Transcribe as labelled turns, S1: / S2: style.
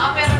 S1: No, pero